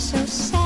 so sad.